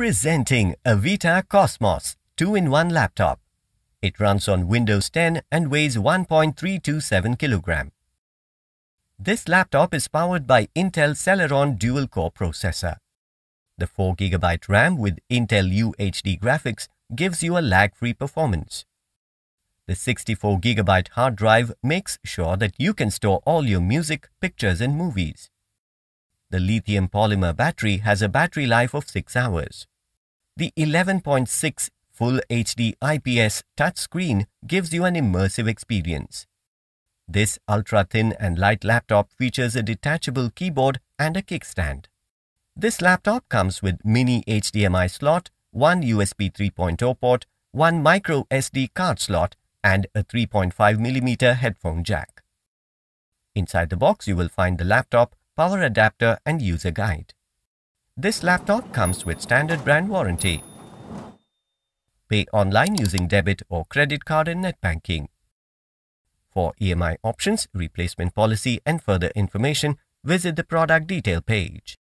Presenting Avita Cosmos 2-in-1 laptop. It runs on Windows 10 and weighs 1.327 kg. This laptop is powered by Intel Celeron dual-core processor. The 4GB RAM with Intel UHD graphics gives you a lag-free performance. The 64GB hard drive makes sure that you can store all your music, pictures and movies. The lithium polymer battery has a battery life of 6 hours. The 11.6 Full HD IPS touchscreen gives you an immersive experience. This ultra-thin and light laptop features a detachable keyboard and a kickstand. This laptop comes with mini HDMI slot, one USB 3.0 port, one micro SD card slot and a 3.5mm headphone jack. Inside the box you will find the laptop, power adapter and user guide. This laptop comes with standard brand warranty. Pay online using debit or credit card and net banking. For EMI options, replacement policy and further information, visit the product detail page.